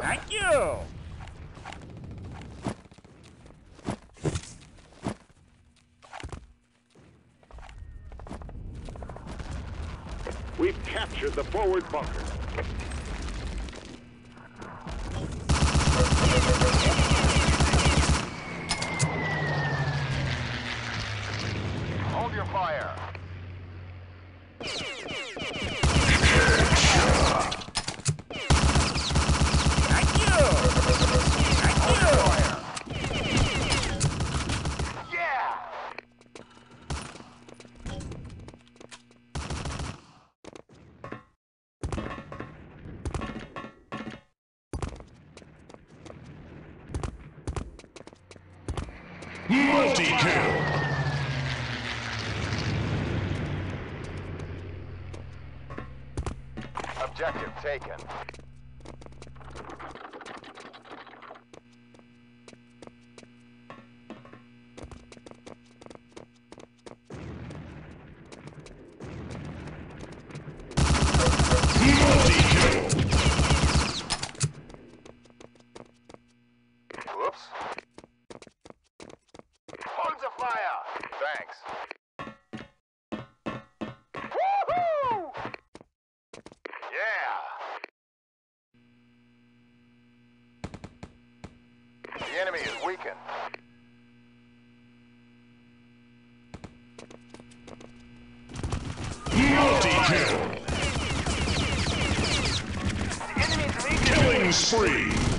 Thank you. We've captured the forward bunker. Hold your fire. Objective taken. The enemy is weakened. Multi-kill. The enemy is weakened! Killing spree.